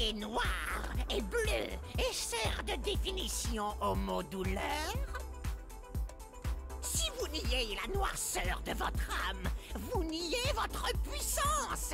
est noir et bleu et sert de définition au mot douleur. Si vous niez la noirceur de votre âme, vous niez votre puissance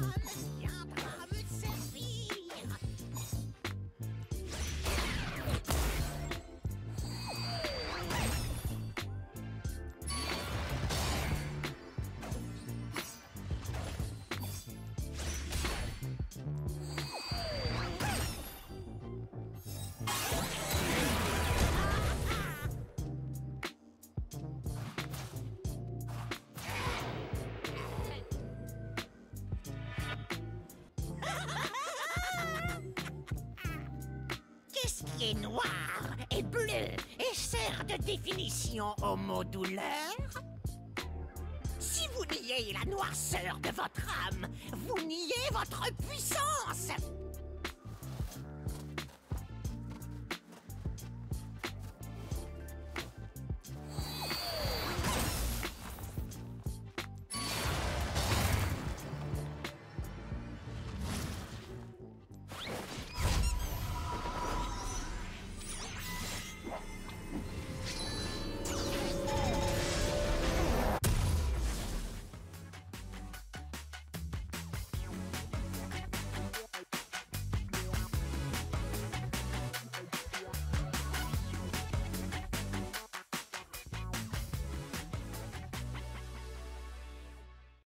Bye. Qui est noir et bleu et sert de définition au mot douleur Si vous niez la noirceur de votre âme, vous niez votre puissance